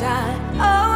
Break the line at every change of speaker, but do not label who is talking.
and I. Oh.